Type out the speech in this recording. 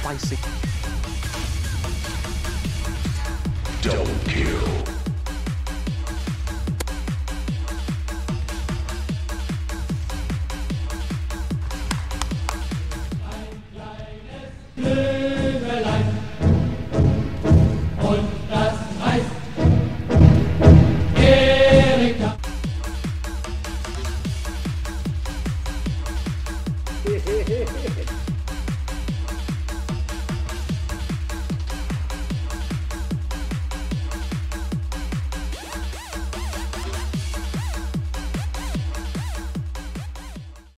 spicy. Double kill. Hehehehe